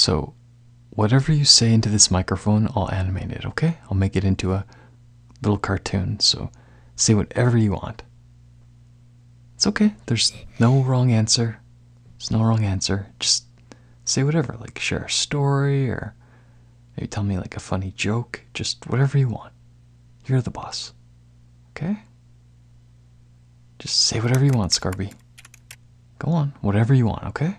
So, whatever you say into this microphone, I'll animate it, okay? I'll make it into a little cartoon. So, say whatever you want. It's okay. There's no wrong answer. There's no wrong answer. Just say whatever. Like, share a story or maybe tell me like a funny joke. Just whatever you want. You're the boss. Okay? Just say whatever you want, Scarby. Go on. Whatever you want, okay?